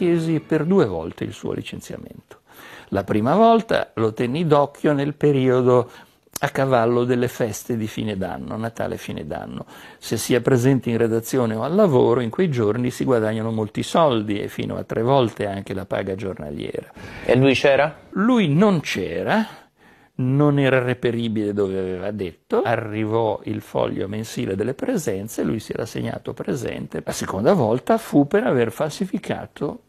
chiesi per due volte il suo licenziamento. La prima volta lo tenni d'occhio nel periodo a cavallo delle feste di fine d'anno, Natale fine d'anno. Se si è presenti in redazione o al lavoro, in quei giorni si guadagnano molti soldi e fino a tre volte anche la paga giornaliera. E lui c'era? Lui non c'era, non era reperibile dove aveva detto, arrivò il foglio mensile delle presenze, lui si era segnato presente. La seconda volta fu per aver falsificato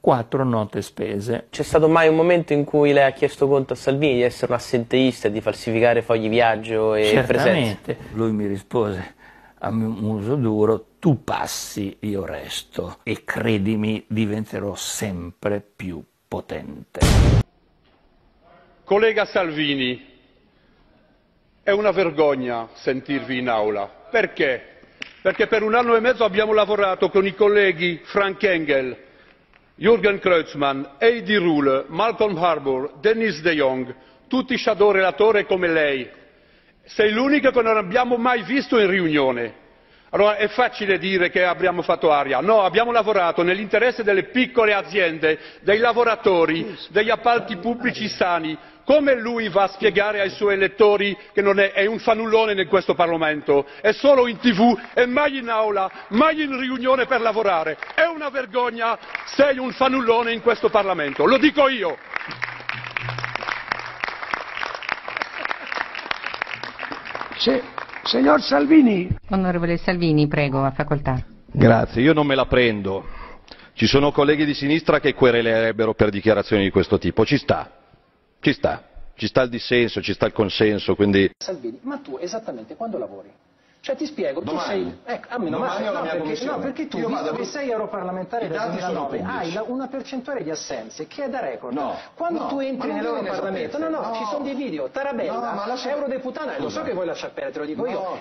quattro note spese. C'è stato mai un momento in cui lei ha chiesto conto a Salvini di essere un assenteista, di falsificare fogli viaggio e Certamente. presenze? Lui mi rispose a muso duro, tu passi, io resto e credimi diventerò sempre più potente. Collega Salvini, è una vergogna sentirvi in aula. Perché? Perché per un anno e mezzo abbiamo lavorato con i colleghi Frank Engel, Jürgen Kreutzmann, Heidi Rule, Malcolm Harbour, Dennis de Jong, tutti shadow relatori come lei. Sei l'unico che non abbiamo mai visto in riunione. Allora è facile dire che abbiamo fatto aria. No, abbiamo lavorato nell'interesse delle piccole aziende, dei lavoratori, degli appalti pubblici sani. Come lui va a spiegare ai suoi elettori che è, un fanullone in questo Parlamento? È solo in tv e mai in aula, mai in riunione per lavorare. È una vergogna, sei un fanullone in questo Parlamento. Lo dico io. Signor Salvini, Onorevole Salvini, prego, a facoltà. Grazie, io non me la prendo. Ci sono colleghi di sinistra che querelerebbero per dichiarazioni di questo tipo. Ci sta, ci sta, ci sta il dissenso, ci sta il consenso, quindi Salvini, ma tu esattamente quando lavori? Cioè ti spiego, Domani. tu sei... Ecco, a meno Domani male, no, perché, commissione. no, perché tu, Io visto vado- che sei europarlamentare sono 2009, hai la- una percentuale di assenze che è da record. No, Quando no, tu entri nell'Europarlamento, no, no, esattezza. ci sono dei video, Tarabella, No, eurodeputata, lo so che vuoi lasciare perdere, te lo dico No. io,